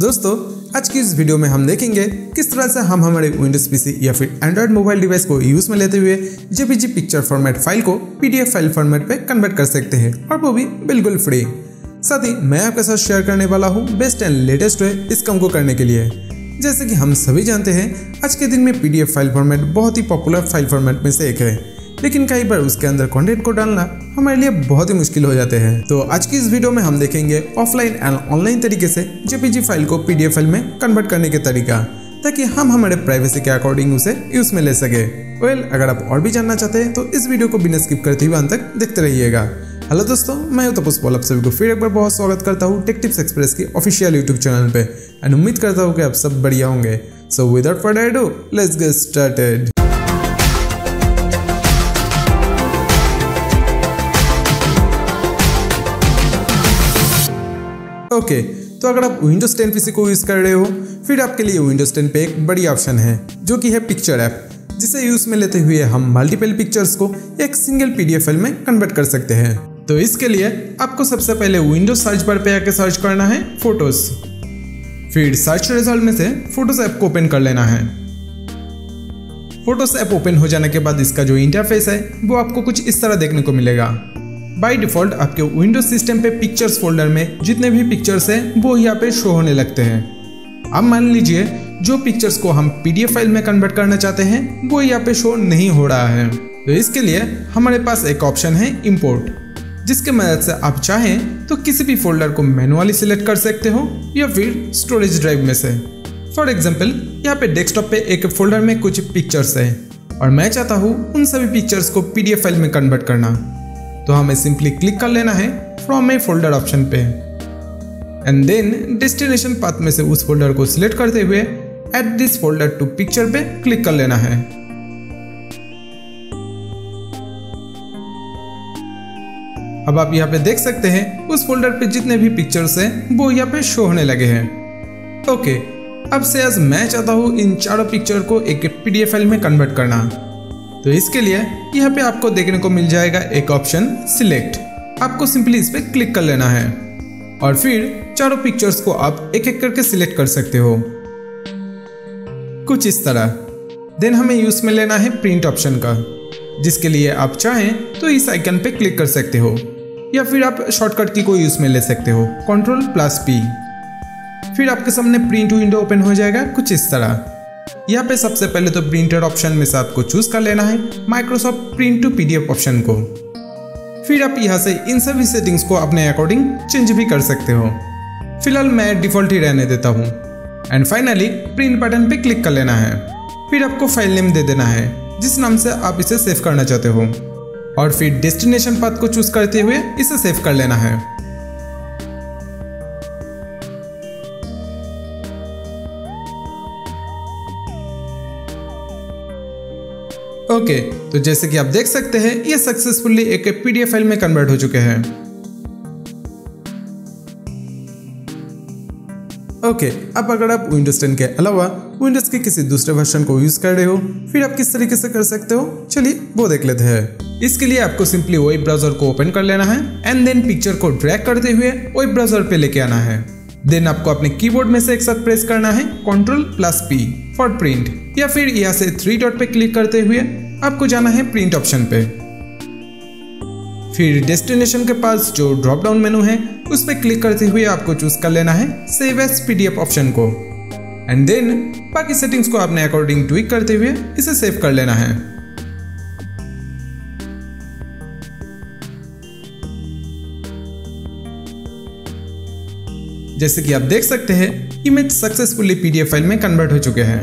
दोस्तों, आज की इस वीडियो में हम देखेंगे किस तरह से हम हमारे विंडोज़ पीसी या फिर एंड्रॉयड मोबाइल डिवाइस को यूज़ में लेते हुए जेपीजी पिक्चर फॉर्मेट फ़ाइल को पीडीएफ फ़ाइल फॉर्मेट पे कन्वर्ट कर सकते हैं और वो भी बिल्कुल फ्री साथ ही मैं आपके साथ शेयर करने वाला हूँ बेस्ट एंड लेटेस्ट वे इस काम को करने के लिए। जैसे कि हम सभी जानते हैं, आज के दिन में पीडीएफ फ़ाइल फॉर्मेट बहुत ही पॉपुलर फ़ाइल फॉर्मेट में से एक है। लेकिन कई बार उसके अंदर कंटेंट को डालना हमारे लिए बहुत ही मुश्किल हो जाते हैं। तो आज की इस वीडियो में हम देखेंगे ऑफलाइन एंड ऑनलाइन तरीके से जेपीजी फ़ाइल को पीडीएफ फ़ाइल में कन्वर्ट करने के तरीका ताकि हम हमारे प्राइवेसी के अकॉर्डिंग उसे यूज़ में ले सके। वेल well, अगर आप और भी जानना चाहते हैं तो इस वीडियो को बिना स्किप करते हुए अंत तक देखते रहिएगा। हेलो दोस्तों मैं हूँ तपस पॉल आप सभी को फिर एक बार बहुत स्वागत करता हूँ टेक टिप्स एक्सप्रेस की ऑफिशियल यूट्यूब चैनल पे। एंड उम्मीद करता हूँ कि आप सब बढ़िया होंगे। So without further do let's get started okay तो अगर आप Windows 10 पीसी को यूज़ कर रहे हो, फिर आपके लिए Windows 10 पे एक बड़ी ऑप्शन है, जो कि है पिक्चर ऐप जिसे यूज़ में लेते हुए हम मल्टीपल पिक्चर्स को एक सिंगल पीडीएफ फ़ाइल में कन्वर्ट कर सकते हैं। तो इसके लिए आपको सबसे पहले विंडोज़ सर्च बार पे आके सर्च करना है फ़ोटोज़ फिर सर्च रिज़ल्ट में से फ़ोटोज़ ऐप को ओपन कर लेना है। फ़ोटोज़ ऐप ओपन हो जाने के बाद इसका जो इंटरफेस है, वो आपको कुछ इस तरह देखने को मिलेगा। बाय डिफ़ॉल्ट आपके विंडोज़ सिस्टम पे पिक्चर्स फोल्डर में जितने भी पिक्चर्स हैं, वो यहाँ पे शो होने लगते हैं। अब मान लीजिए, जो पिक्चर्स को हम पीडीएफ फ़ाइल में कन्वर्ट करना चाहते हैं, वो यहाँ पे शो नहीं हो रहा है। तो इसके लिए हमारे पास एक ऑप्शन है इम्पोर्ट जिसके मदद से आप चाहें तो किसी भी फोल्डर को मैनुअली सिलेक्ट कर सकते हो या फिर स्टोरेज ड्राइव में से। फॉर एग्ज़ाम्पल यहाँ पे डेस्कटॉप पे एक फोल्डर में कुछ पिक्चर्स है, और मैं चाहता हूँ उन सभी पिक्चर्स को पीडीएफ फ़ाइल में कन्वर्ट करना। तो हमें सिंपली क्लिक कर लेना है फ्रॉम ए फोल्डर ऑप्शन पे। एंड देन डेस्टिनेशन पाथ में से उस फोल्डर को सिलेक्ट करते हुए at this folder to picture पे क्लिक कर लेना है। अब आप यहाँ पे देख सकते हैं, उस फोल्डर पे जितने भी पिक्चर्स हैं, वो यहाँ पे शो होने लगे हैं। ओके अब से आज मैं चाहता हूँ इन चारों पिक्चर को एक पीडीएफ फ़ाइल में कन्वर्ट करना। तो इसके लिए यहाँ पे आपको देखने को मिल जाएगा एक ऑप्शन सिलेक्ट आपको सिंपली इस पर क्लिक कर लेना है। और फिर चारों पिक्चर्स को आप एक एक करके सिलेक्ट कर सकते हो। कुछ इस तरह। देन हमें यूज़ में लेना है प्रिंट ऑप्शन का। जिसके लिए आप चाहें तो इस आइकन पे क्लिक कर सकते हो। या फिर आप शॉर्टकट की को यूज़ में ले सकते हो। कंट्रोल प्लस पी फिर आपके सामने प्रिंट विंडो ओपन हो जाएगा। कुछ इस तरह। यहाँ पे सबसे पहले तो प्रिंटर ऑप्शन में से आपको चूज़ कर लेना है Microsoft print to PDF option को। फिर आप यहाँ से इन सभी सेटिंग्स को अपने अकॉर्डिंग चेंज भी कर सकते हो। फ़िलहाल मैं डिफ़ॉल्ट ही रहने देता हूँ। एंड फाइनली प्रिंट बटन पे क्लिक कर लेना है। फिर आपको फ़ाइल नेम दे देना है, जिस नाम से आप इसे सेव करना चाहते हो। और फिर डेस्टिनेशन पाथ को चूज़ करते हुए इसे सेव कर लेना है। ओके तो जैसे कि आप देख सकते हैं, ये सक्सेसफुली एक पीडीएफ फ़ाइल में कन्वर्ट हो चुके हैं। ओके अब अगर आप विंडोज़ 10 के अलावा विंडोज़ के किसी दूसरे वर्जन को यूज़ कर रहे हो, फिर आप किस तरीके से कर सकते हो? चलिए, वो देख लेते हैं। इसके लिए आपको सिंपली वेब ब्राउज़र को ओपन कर लेना है एंड देन पिक्चर को ड्रैग करते हुए वेब ब्राउज़र पे लेके आना है। देन आपको अपने कीबोर्ड में से एक साथ प्रेस करना है control plus P for print या फिर यहाँ से थ्री डॉट पे क्लिक करते हुए आपको जाना है प्रिंट ऑप्शन पे। फिर डेस्टिनेशन के पास जो ड्रॉप डाउन मेनू है, उस पर क्लिक करते हुए आपको चूज़ कर लेना है सेव एस पीडीएफ ऑप्शन को। एंड देन बाकी सेटिंग्स को अपने अकॉर्डिंग ट्विक करते हुए इसे सेव कर लेना है। जैसे कि आप देख सकते हैं इमेज सक्सेसफुली पीडीएफ फ़ाइल में कन्वर्ट हो चुके हैं।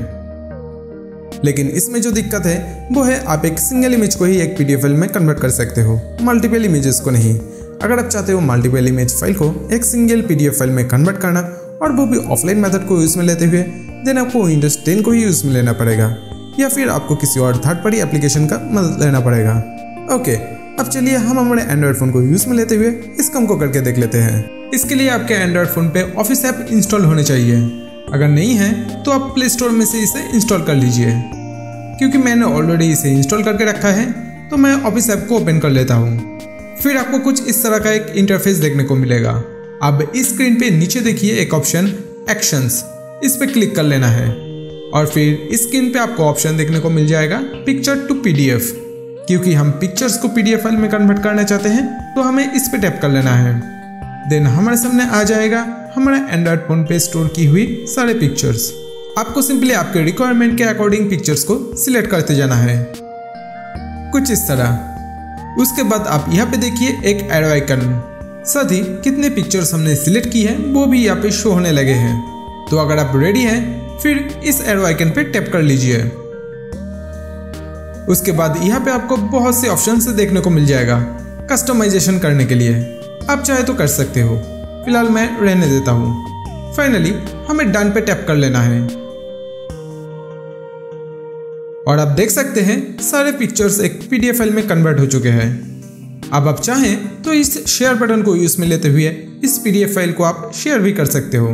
लेकिन इसमें जो दिक्कत है, वो है आप एक सिंगल इमेज को ही एक पीडीएफ फ़ाइल में कन्वर्ट कर सकते हो। मल्टीपल इमेजेस को नहीं। अगर आप चाहते हो मल्टीपल इमेज फ़ाइल को एक सिंगल पीडीएफ फ़ाइल में कन्वर्ट करना और वो भी ऑफलाइन मेथड को यूज़ में लेते हुए देन आपको विंडोज़ टेन को ही यूज़ में लेना पड़ेगा। या फिर आपको किसी और थर्ड पार्टी एप्लीकेशन का मदद लेना पड़ेगा। ओके अब चलिए हम हमारे एंड्रॉयड फ़ोन को यूज़ में लेते हुए इस कम को करके देख लेते हैं। इसके लिए आपके एंड्रॉयड फ़ोन पे ऑफ़िस ऐप इंस्टॉल होने चाहिए। अगर नहीं है तो आप प्ले स्टोर में से इसे इंस्टॉल कर लीजिए। क्योंकि मैंने ऑलरेडी इसे इंस्टॉल करके रखा है तो मैं ऑफ़िस ऐप को ओपन कर लेता हूँ। फिर आपको कुछ इस तरह का एक इंटरफेस देखने को मिलेगा। अब इस स्क्रीन पे नीचे देखिए एक ऑप्शन एक्शंस इस पे क्लिक कर लेना है। और फिर इस स्क्रीन पे आपको ऑप्शन देखने को मिल जाएगा पिक्चर टू पीडीएफ क्योंकि हम पिक्चर्स को पीडीएफ फ़ाइल में कन्वर्ट करना चाहते हैं तो हमें इस पे टैप कर लेना है। देन हमारे सामने आ जाएगा हमारे एंड्रॉइड फ़ोन पे स्टोर की हुई सारे पिक्चर्स आपको सिंपली आपके रिक्वायरमेंट के अकॉर्डिंग पिक्चर्स को सिलेक्ट करते जाना है। कुछ इस तरह। उसके बाद आप यहाँ पे देखिए एक एरो आइकन साथ ही कितने पिक्चर्स हमने सिलेक्ट की है, वो भी यहाँ पे शो होने लगे हैं। तो अगर आप रेडी हैं, फिर इस एरो आइकन पे टैप कर लीजिए। उसके बाद यहाँ पे आपको बहुत से ऑप्शन देखने को मिल जाएगा कस्टमाइजेशन करने के लिए। आप चाहे तो कर सकते हो। फ़िलहाल मैं रहने देता हूँ। फाइनली हमें डन पे टैप कर लेना है। और आप देख सकते हैं, सारे पिक्चर्स एक पीडीएफ फ़ाइल में कन्वर्ट हो चुके हैं। अब आप चाहें तो इस शेयर बटन को यूज़ में लेते हुए इस पीडीएफ फ़ाइल को आप शेयर भी कर सकते हो।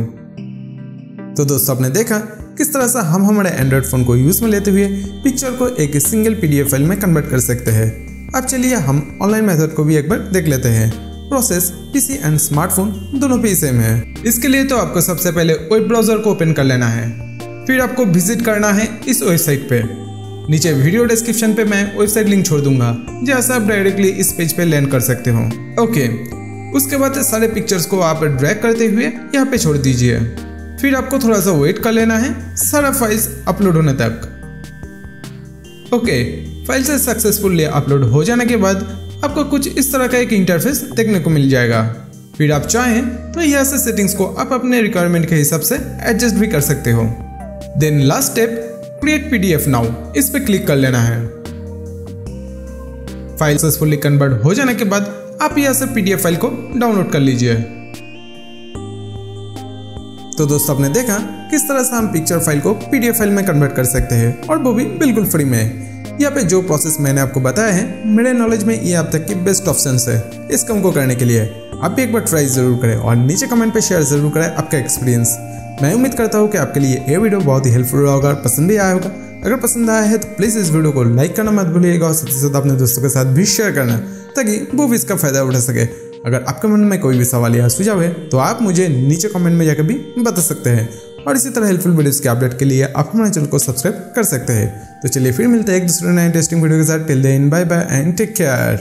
तो दोस्तों, आपने देखा किस तरह से हम हमारे एंड्रॉइड फ़ोन को यूज़ में लेते हुए पिक्चर को एक सिंगल पीडीएफ फ़ाइल में कन्वर्ट कर सकते हैं? अब चलिए हम ऑनलाइन मेथड को भी एक बार देख लेते हैं। प्रोसेस पीसी एंड स्मार्टफ़ोन दोनों पे सेम है। इसके लिए तो आपको सबसे पहले वेब ब्राउज़र को ओपन कर लेना है। फिर आपको विज़िट करना है इस वेबसाइट पे। नीचे वीडियो डिस्क्रिप्शन पे मैं वेबसाइट लिंक छोड़ दूँगा जहाँ से आप डायरेक्टली इस पेज पे लैंड कर सकते हो। ओके उसके बाद सारे पिक्चर्स को आप ड्रैग करते हुए यहाँ पे छोड़ दीजिए। फिर आपको थोड़ा सा वेट कर लेना है। सारा फाइल्स अपलोड होने तक। ओके फ़ाइल सक्सेसफुली अपलोड हो जाने के बाद आपको कुछ इस तरह का एक इंटरफेस देखने को मिल जाएगा। फिर आप चाहें तो यहाँ से सेटिंग्स को आप अपने रिक्वायरमेंट के हिसाब से एडजस्ट भी कर सकते हो। Then last step create PDF now इस पे क्लिक कर लेना है। फ़ाइल सक्सेसफुली कन्वर्ट हो जाने के बाद आप यहाँ से पीडीएफ फ़ाइल को डाउनलोड कर लीजिए। तो दोस्तों आपने देखा किस तरह से हम पिक्चर फ़ाइल को पीडीएफ फ़ाइल में कन्वर्ट कर सकते हैं और वो भी बिल्कुल फ्री में। यहाँ पे जो प्रोसेस मैंने आपको बताया है, मेरे नॉलेज में ये अब तक की बेस्ट ऑप्शन है इस काम को करने के लिए। आप भी एक बार ट्राई ज़रूर करें और नीचे कमेंट पे शेयर ज़रूर करें आपका एक्सपीरियंस मैं उम्मीद करता हूँ कि आपके लिए ये वीडियो बहुत ही हेल्पफुल रहा होगा पसंद भी आया होगा। अगर पसंद आया है तो प्लीज़ इस वीडियो को लाइक करना मत भूलिएगा और साथ ही साथ अपने दोस्तों के साथ भी शेयर करना, ताकि वो भी इसका फ़ायदा उठा सके। अगर आपके मन में कोई भी सवाल या सुझाव है तो आप मुझे नीचे कमेंट में जाकर भी बता सकते हैं। और इसी तरह हेल्पफुल वीडियोस के अपडेट के लिए आप हमारे चैनल को सब्सक्राइब कर सकते हैं। तो चलिए फिर मिलते हैं एक दूसरे नए इंटरेस्टिंग वीडियो के साथ। Till then bye bye and take care